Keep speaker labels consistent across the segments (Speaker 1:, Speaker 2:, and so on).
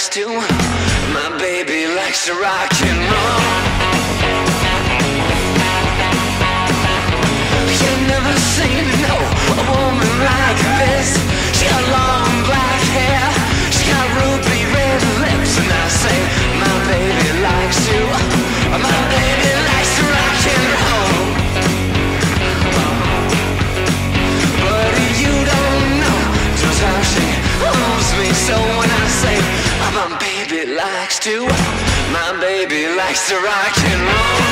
Speaker 1: likes to, my baby likes to rock and roll. likes to, my baby likes to rock and roll.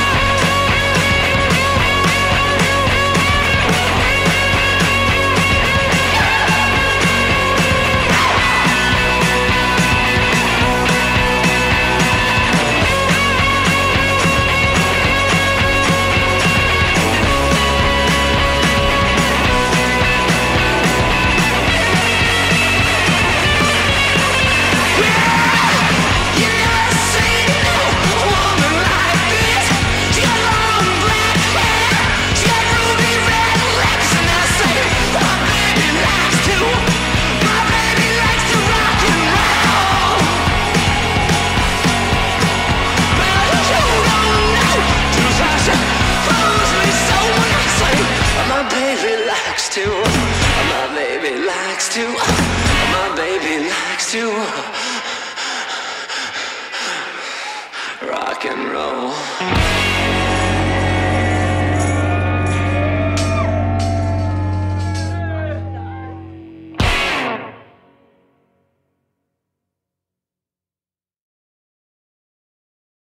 Speaker 1: likes to. My baby likes to. Rock and roll.